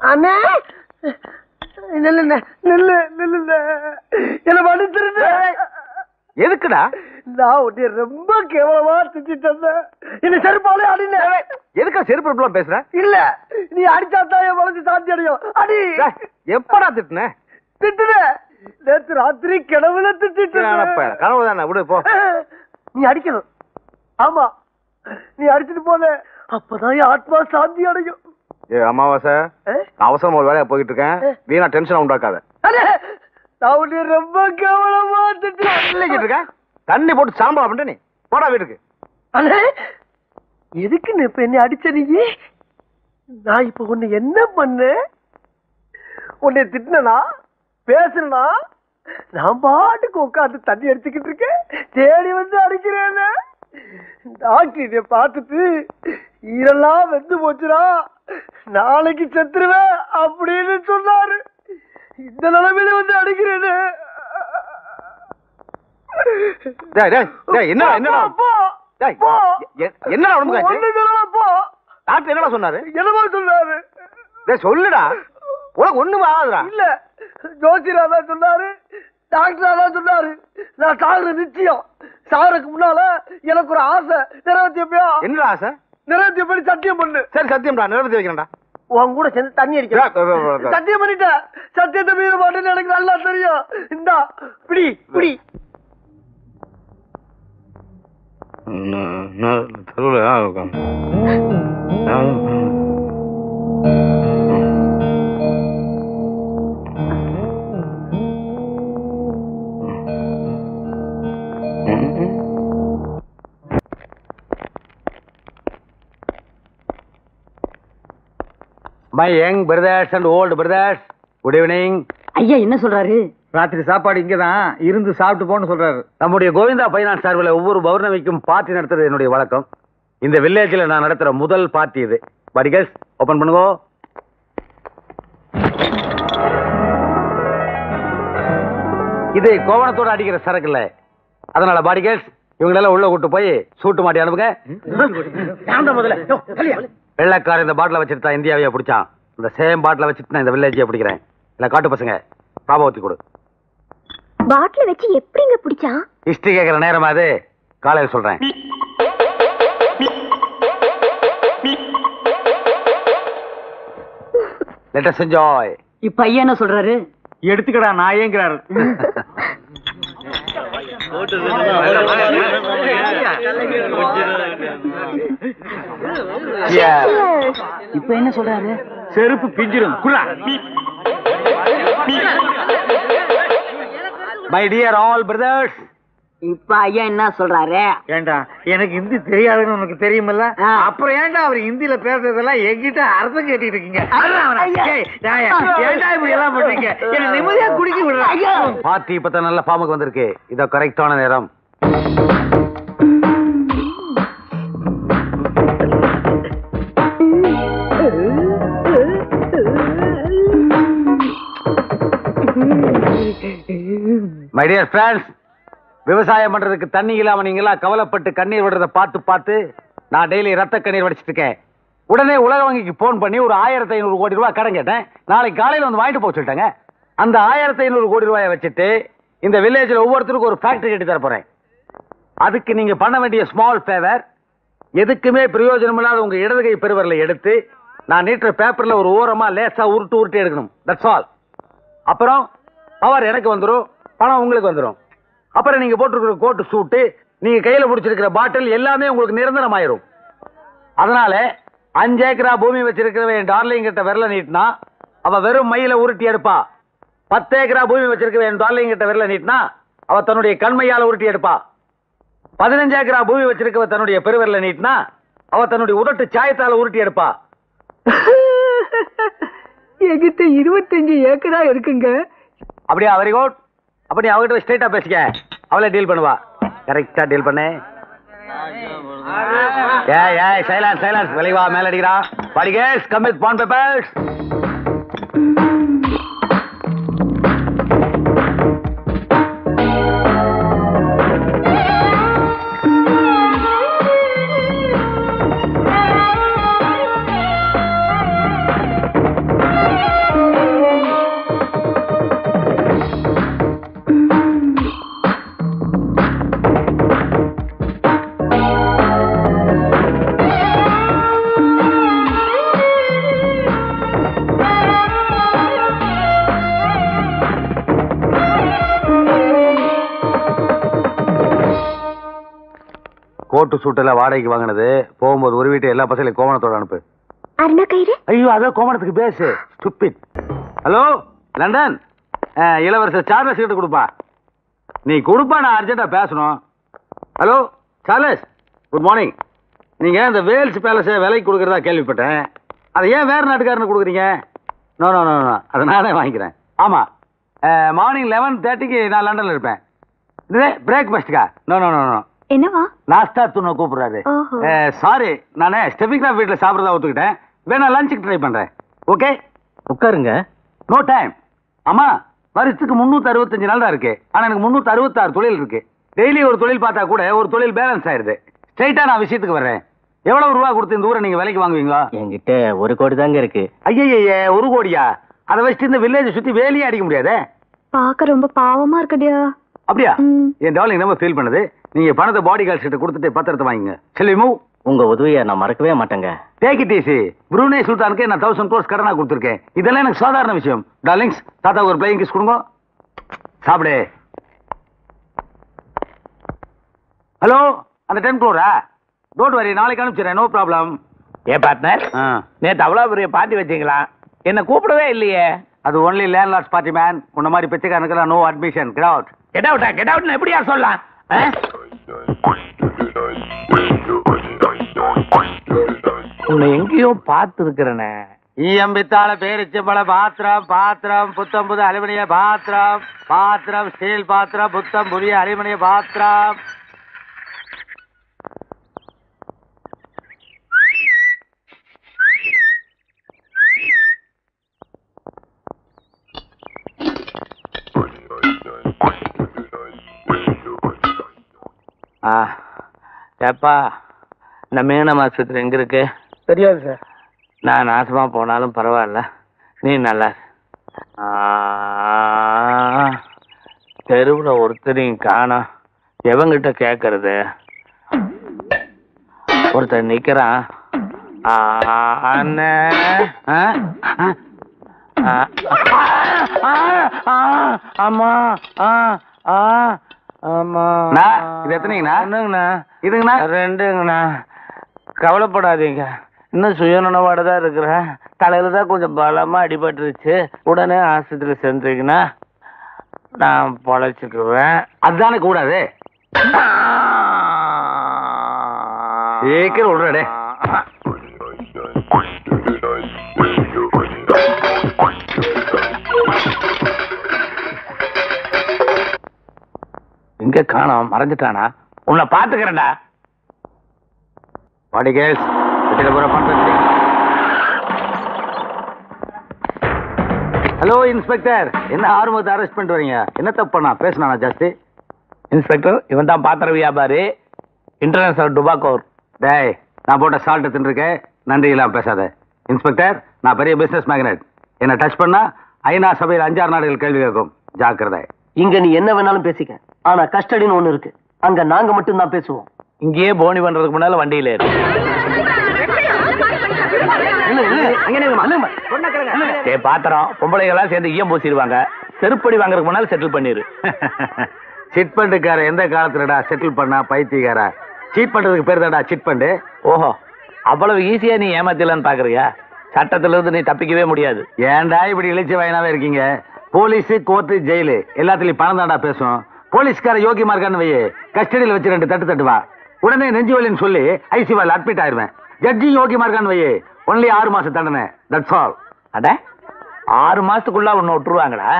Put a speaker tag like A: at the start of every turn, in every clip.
A: அண்ணே! நில்லு நில்லு நில்லு என்ன மன்னிச்சிருந்த
B: எதுக்குடா?
A: நான் உன்னை ரொம்ப கேவலமா திட்டிட்டு என்ன செருப்பாலே அடின.
B: எதுக்கா செருப்பு இப்படிலாம் பேசுற?
A: இல்ல நீ அடிச்சாதான் என் மனசு சாந்தி அடையும். அடி.
B: எப்படா திட்டுன?
A: திட்டுன. நேத்து ராத்திரி கிணவுல திட்டிட்டு
B: கனவு தானே விடு போ.
A: நீ அடிக்கணும். ஆமா. நீ அடிச்சிட்டு போன. அப்பதான் என் ஆத்மா சாந்தி அடையும்.
B: ஏ? அமாவாசை அவசரமா ஒரு வேலையா போயிட்டு இருக்கேன் வீணா டென்ஷன் உண்டாக்காத.
A: நான் உன்னை ரொம்ப கேவலமா திட்டுறேன்
B: இல்லைங்கிட்டு இருக்க தண்ணி போட்டு சாம்பா பண்ணிட்டு நீ. போடா வீட்டுக்கு.
A: அண்ணே எதுக்கு நீ இப்ப என்ன அடிச்ச நீ? நான் இப்ப உன்னை என்ன பண்ண? உன்னை திட்டினா பேசுனா நான் பாட்டுக்கு உட்காந்து தண்ணி அடிச்சுக்கிட்டு இருக்கேன். தேடி வந்து அடிக்கிறேன். டாக்டர் இதை பார்த்துட்டு ஈரெல்லாம் வெந்து போச்சுடா. நாளைக்கு செத்துருவேன் அப்படின்னு சொன்னாரு. இந்த நிலைமையில வந்து அடிக்கிறேன்னு
B: என்னடா, என்னடா? என்னடா உடம்புக்கு. டாக்டர் என்னடா சொன்னாரு?
A: என்னமோ சொன்னாரு.
B: டேய் சொல்லுடா. உனக்கு ஒண்ணுமே ஆகாதுடா.
A: இல்ல. ஜோசியரா தான் சொன்னாரு. டாக்டரா தான் சொன்னாரு. நான் சாகுற நிச்சயம். சாகுறதுக்கு முன்னால எனக்கு ஒரு ஆசை. நிறைவேற்றியப்பையா
B: என்னடா ஆசை?
A: நிறைவேற்றியபடி சத்தியம் பண்ணு.
B: சரி சத்தியம்டா. நிறைவேற்றி வைக்கிறேன்டா.
A: உன் கூட சேர்ந்து தண்ணி அடிக்கிறேன். சத்தியம் பண்ணிட்டேன். சத்தியத்தை மீற மாட்டேன்னு எனக்கு நல்லா தெரியும். இந்தா பிடி பிடி.
B: My young brothers and old brothers good evening
C: ஐயா என்ன சொல்றாரு?
D: ராத்திரி சாப்பாடு இங்கதான். இருந்து சாப்பிட்டு போன்னு சொல்றாரு.
B: நம்முடைய கோவிந்தா பைனான்ஸ் சார்பில் ஒவ்வொரு பௌர்ணமிக்கும் பார்ட்டி நடத்துறது என்னுடைய வழக்கம். இந்த வில்லேஜில் நான் நடத்துற முதல் பார்ட்டி இது. படிகஸ் ஓபன் பண்ணுங்க. இது கோவணத்தோட அடிக்கிற சரக்கு இல்ல. அதனால பாடிகஸ் இவங்களெல்லாம் உள்ள கூட்டு போய் சூட்டு மாட்டி அனுப்புங்க. வெள்ளக்கார இந்த பாட்டில வச்சுட்டு தான் இந்தியாவையே பிடிச்சான். இந்த சேம் பாட்டில வச்சுட்டு நான் இந்த வில்லேஜையே பிடிக்கிறேன். இல்ல காட்டு பசங்க பாபாவத்தி கொடு.
E: பாட்டில வச்சு எப்படிங்க பிடிச்சான்
B: ஹிஸ்டரி கேட்கிற நேரமா அது? காலையில் சொல்றேன். லெட் அஸ் என்ஜாய்
C: இப்ப ஐயா என்ன சொல்றாரு?
D: எடுத்துக்கடா நாயேங்கிறாரு
C: இப்ப என்ன சொல்றாரு?
D: செருப்பு பிஞ்சிரும். குள்ளா.
B: மை டியர் ஆல் பிரதர்ஸ்
C: இப்ப ஐயா என்ன சொல்றாரு?
D: ஏண்டா எனக்கு ஹிந்தி தெரியாதுன்னு உனக்கு தெரியுமில்ல. அப்புறம் ஏன்டா அவர் ஹிந்தில பேசுறதெல்லாம் என்கிட்ட அர்த்தம் கேட்டுட்டு இருக்கீங்க? ஏன்டா இப்படி எல்லாம் பண்றீங்க? என்ன நிம்மதியா குடிக்க விடுறா.
B: பார்ட்டி இப்ப நல்ல ஃபார்முக்கு வந்திருக்கு. இதோ கரெக்டான நேரம். மை டியர் ஃப்ரெண்ட்ஸ் விவசாயம் பண்றதுக்கு தண்ணி இல்லாம நீங்களா கவலைப்பட்டு கண்ணீர் விடுறத பார்த்து பார்த்து நான் டெய்லி ரத்த கண்ணீர் வடிச்சிட்டு இருக்கேன். உடனே உலக வங்கிக்கு போன் பண்ணி ஒரு ஆயிரத்தி ஐநூறு கோடி ரூபாய் கடன் கேட்டேன். நாளைக்கு காலையில் வந்து வாங்கிட்டு போக சொல்லிட்டாங்க. அந்த ஆயிரத்தி ஐநூறு கோடி ரூபாயை வச்சுட்டு இந்த வில்லேஜில் ஒவ்வொருத்தருக்கும் ஒரு ஃபேக்டரி கட்டி தர போறேன். அதுக்கு நீங்க பண்ண வேண்டிய ஸ்மால் ஃபேவர் எதுக்குமே பிரயோஜனம் இல்லாத உங்க இடது கை பெருவரில் எடுத்து நான் நீட்டுற பேப்பர்ல ஒரு ஓரமா லேசா உருட்டு உருட்டு எடுக்கணும். தட்ஸ் ஆல் அப்புறம் பவர் எனக்கு வந்துடும் பணம் உங்களுக்கு வந்துடும் அப்புறம் நீங்க போட்டிருக்கிற கோட்டு சூட்டு நீங்க கையில பிடிச்சிருக்கிற பாட்டில் எல்லாமே உங்களுக்கு நிரந்தரம் ஆயிரும் அதனால அஞ்சு ஏக்கரா பூமி வச்சிருக்கிறவன் என் டார்லிங் கிட்ட விரல நீட்டினா அவ வெறும் மையில உருட்டி எடுப்பா. பத்து ஏக்கரா பூமி வச்சிருக்கிறவன் என் டார்லிங் கிட்ட விரல நீட்டினா அவ தன்னுடைய கண்மையால உருட்டி எடுப்பா. பதினஞ்சு ஏக்கரா பூமி வச்சிருக்கவ தன்னுடைய பெருவிரல நீட்டினா அவ தன்னுடைய உதட்டு சாயத்தால உருட்டி எடுப்பா.
C: எகிட்ட இருபத்தஞ்சு ஏக்கரா இருக்குங்க.
B: அப்படியா வெரி குட் அப்ப நீ அவகிட்ட ஸ்ட்ரைட்டா பேசிக்க. அவளே டீல் பண்ணுவா. கரெக்டா டீல் பண்ணு. ஏ ஏ சைலன்ஸ் சைலன்ஸ் விளைவா மேல அடிக்கிறா. படிகேஸ் come with pen papers coat சூட்டெல்லாம் வாடகைக்கு வாங்கினது. போகும்போது ஒரு வீட்டு எல்லா பசங்களையும் கோவணத்தோட அனுப்பு.
E: அருணா கயிறு?
B: ஐயோ அதான் கோமணத்துக்கு பேசு. Stupid hello London? இளவரசர் சார்லஸ் கிட்ட கொடுப்பா. நீ கொடுப்பா நான் அர்ஜென்ட்டா பேசணும். ஹலோ சார்லஸ் குட் மார்னிங் நீங்க இந்த வேல்ஸ் பேலஸை விலைக்கு கொடுக்கறதா கேள்விப்பட்டேன்? அதை ஏன் வேற நாட்டுக்காரனுக்கு கொடுக்குறீங்க? நோ நோ நோ நோ அதை நானே வாங்கிக்கிறேன். ஆமா. மார்னிங் லெவன் தேர்ட்டிக்கு நான் லண்டன்ல இருப்பேன். இது பிரேக்ஃபாஸ்ட்டுக்கா நோ நோ நோ நோ
E: என்னவா?
B: நாஸ்தா துணை கூப்பிடுறாரு. சாரி நானே ஸ்டெபிகிராஃப் வீட்டில் சாப்பிட்றதா ஒத்துக்கிட்டேன். வேணா லஞ்சுக்கு ட்ரை பண்றேன். ஓகே
A: உட்காருங்க.
B: நோ டைம் ஆமா வருஷத்துக்கு முந்நூற்றி அறுபத்தஞ்சு நாள் தான் இருக்கு. ஆனா எனக்கு முந்நூற்றி அறுபத்தாறு தொழில் இருக்கு. டெய்லி ஒரு தொழில் பார்த்தா கூட ஒரு தொழில் பேலன்ஸ் ஆயிருது. ஸ்ட்ரைட்டா நான் விஷயத்துக்கு வர்றேன். எவ்வளவு ரூபா கொடுத்து இந்த ஊரை நீங்க விலைக்கு வாங்குவீங்களா?
A: என்கிட்ட ஒரு கோடி தாங்க இருக்கு.
B: ஐயய்யே ஒரு கோடியா? அதை வச்சுட்டு இந்த வில்லேஜ் சுத்தி வேலையே அடிக்க முடியாதே?
E: பார்க்க ரொம்ப பாவமா இருக்குடியா?
B: அப்படியா. என் டார்லிங் ரொம்ப ஃபீல் பண்ணுது? நீங்க பணத்தை பாடி கார்ட்ஸ் கிட்ட கொடுத்துட்டு பத்திரத்தை வாங்கிங்க. செல்வி மூவ்
A: உங்க உதவியை நான் மறக்கவே மாட்டேங்க.
B: டேக் இட் ஈஸி புரூனே சுல்தானுக்கு நான் தௌசண்ட் க்ரோஸ் கடனா கொடுத்துருக்கேன். இதெல்லாம் எனக்கு சாதாரண விஷயம். டார்லிங்ஸ் தாத்தா ஒரு பிளேயிங் கிஸ் கொடுங்க. சாப்பிடு. ஹலோ அந்த டென் க்ரோரா டோன்ட் வரி நாளைக்கு அனுப்பிச்சிடுறேன். நோ ப்ராப்ளம்
F: ஏ பார்ட்னர் நேத்து அவ்வளவு பெரிய பார்ட்டி வச்சீங்களா? என்ன கூப்பிடவே இல்லையே.
B: அது ஒன்லி லேண்ட்லார்ட்ஸ் பார்ட்டி மேன் உன்ன மாதிரி பிச்சைக்காரனுக்கு no admission get out
F: get அவுட்டா கெட் அவுட்னு எப்படியா சொல்லலாம்? உன்னை எங்கேயோ பார்த்துருக்கிறனே. இருக்கிறனே
B: ஈயம் பித்தாள பேரிச்சம்பழ பாத்திரம் பாத்திரம் புத்தம் புது அலுமினிய பாத்திரம் பாத்திரம் ஸ்டீல் பாத்திரம் புத்தம் புதிய அலுமினிய பாத்திரம்.
F: ஆ ஏப்பா இந்த மீனம் ஆஸ்பத்திரி எங்க இருக்கு
A: தெரியாது சார்
F: நான் நாசமா போனாலும் பரவாயில்ல நீ நல்லா தெருவுல ஒருத்தரையும் காணோம் எவங்கிட்ட கேக்குறது ஒருத்தர் நிக்கிறான் ஆ, அண்ணே
B: ஆ? ஆ?
F: ஆ, ஆ, ஆ, ஆமா. ஆ ஆ ஆமா
B: அண்ணா, இது எத்தனைங்கண்ணா?
F: என்னங்கண்ணா?
B: இதுங்கண்ணா?
F: ரெண்டுங்கண்ணா. கவலைப்படாதீங்க. இன்னும் சுயநனவோட தான் இருக்கிறேன். தலையில தான் கொஞ்சம் பலமா அடிபட்டுருச்சு. உடனே ஆஸ்பத்திரி சேர்ந்துருக்கீங்கன்னா நான் பொழைச்சிக்குவேன்.
B: அதுதானே கூடாது? சீக்கிரம் விடுறடே.
F: இங்க காணோம்? மறைஞ்சிட்டானா உன்னை பாத்துக்கிறேன்டா
B: பாடி பண்ணுறது ஹலோ இன்ஸ்பெக்டர் என்ன ஆர்வத்தை அரெஸ்ட் பண்ணிட்டு வரீங்க? என்ன தப்பு பண்ணா பேசினா ஜாஸ்தி?
F: இன்ஸ்பெக்டர் இவன் தான் பாத்திர வியாபாரி. இன்டர்நேஷனல் டுபாக்கோர்
B: டேய் நான் போட்ட சால்ட் தின்னுருக்கேன் நன்றி இல்லாம பேசாத. இன்ஸ்பெக்டர் நான் பெரிய பிசினஸ் மேக்னெட் என்ன டச் பண்ணா ஐநா சபையில் அஞ்சாறு நாடுகள் கேள்வி கேட்கும். ஜாக்கிரதை.
A: இங்க நீ என்ன வேணாலும் பேசிக்க. ஆனா கஸ்டடின்னு ஒண்ணு இருக்கு. அங்க நாங்க மட்டும் தான் பேசுவோம்.
F: இங்கேயே போனி பண்றதுக்கு முன்னால வண்டியில ஏ பாத்திரம். பொம்பளைகள்லாம் சேர்ந்து ஈயம் பூசிடுவாங்க. செருப்படி வாங்குறதுக்கு முன்னால செட்டில் பண்ணிரு.
B: சிட் பண்டுக்கார எந்த காலத்துலடா செட்டில் பண்ணா பைத்தியக்காரா? சீட் பண்றதுக்கு பேர் தான்டா சிட் பண்டு.
F: ஓஹோ அவ்வளவு ஈஸியா நீ ஏமாத்திடலான்னு பாக்குறியா? சட்டத்துல இருந்து நீ தப்பிக்கவே முடியாது.
B: ஏன்டா இப்படி இழிச்ச வயனாவே இருக்கீங்க? Police court jail. எல்லாத்துலயும் பணம் தாண்டா பேசும். போலீஸ்கார யோகியமா இருக்கான்னு வையே. கஸ்டடியில் வச்சு ரெண்டு தட்டு தட்டுவா. உடனே நெஞ்சு வலின்னு சொல்லி ஐசிவால் அட்மிட் ஆயிருவேன். ஜட்ஜி யோகியமா இருக்கான்னு வையே. ஒன்லி ஆறு மாசம் தண்டனை. தட்ஸ் ஆல்
F: அட. ஆறு மாசத்துக்குள்ள ஒன்னு விட்டுருவாங்களா?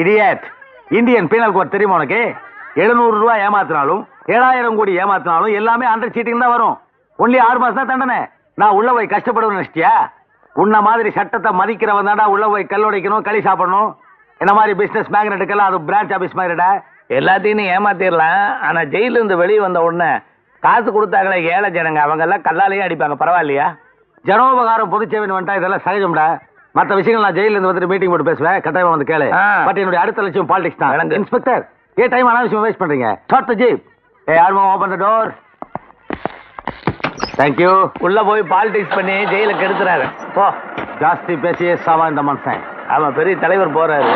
B: இடியட் இந்தியன் பீனல் கோட் தெரியுமா உனக்கு? எழுநூறு ரூபாய் ஏமாத்தினாலும் ஏழாயிரம் கோடி ஏமாத்தினாலும் எல்லாமே அண்டர் சீட்டிங் தான் வரும். ஒன்லி ஆறு மாசம் தான் தண்டனை. நான் உள்ள போய் கஷ்டப்படுவேன் நினைச்சிட்டியா? உன்ன மாதிரி சட்டத்தை மதிக்கிறவன் தாண்டா உள்ள போய் கல் உடைக்கணும் களி சாப்பிடணும். இந்த மாதிரி பிசினஸ் மேக்னெட்டுக்கெல்லாம் அது பிரான்ச் ஆபீஸ் மாதிரிடா
F: எல்லாத்தையும் ஏமாத்திடலாம். ஆனா ஜெயில இருந்து வெளியே வந்த உடனே காசு கொடுத்தாங்களே ஏழை ஜனங்க அவங்க எல்லாம் கல்லாலேயே அடிப்பாங்க. பரவாயில்லையா?
B: ஜனோபகாரம் பொதுச்சேவன் வந்துட்டா இதெல்லாம் சகஜம்டா மத்த விஷயங்கள் நான் ஜெயில இருந்து வந்துட்டு மீட்டிங் போட்டு பேசுவேன். கட்டாயமா வந்து கேளு. பட் என்னுடைய அடுத்த லட்சியம் பாலிடிக்ஸ் தான். இன்ஸ்பெக்டர் ஏ டைம் அனாவசியம் வேஸ்ட் பண்றீங்க? ஸ்டார்ட் த ஜீப் ஏ ஆல்மோ open the door thank you
F: உள்ள போய் பாலிடிக்ஸ் பண்ணி ஜெயில கெடுத்துறாரு. போ.
B: ஜாஸ்தி பேசியே சாவா இந்த மனுஷன்.
F: ஆமாம் பெரிய தலைவர் போகிறாரு